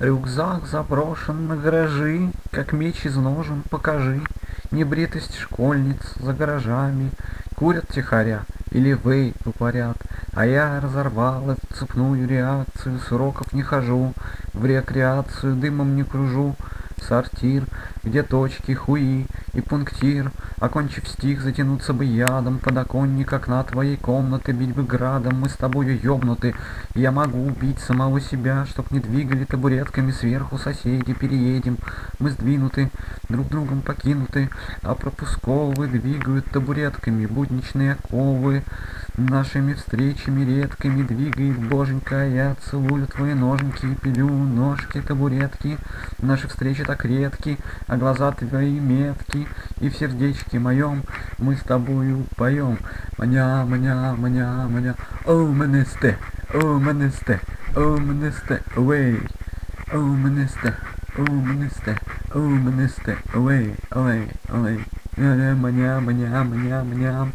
Рюкзак заброшен на гаражи, Как меч из ножен покажи. Небритость школьниц за гаражами Курят тихоря или вейп парят, А я разорвал эту цепную реакцию, С уроков не хожу, в рекреацию дымом не кружу, Сортир, где точки, хуи и пунктир, Окончив стих, затянуться бы ядом, Подоконник окна твоей комнаты бить бы градом, Мы с тобою ёбнуты, я могу убить самого себя, Чтоб не двигали табуретками сверху соседи, переедем, Мы сдвинуты, друг другом покинуты, А пропусковые двигают табуретками будничные оковы, Нашими встречами редкими двигает боженька, Я целую твои ноженьки пилю ножки табуретки, Наши встречи так редки, а глаза твои метки, И в сердечке моем мы с тобою поем. Маня, маня, маня, маня, о, менесте, о, менесте, о, менесте, away, о, менесте, о, менесте, о, менесте, away, away, away, маня, маня, маня, маня.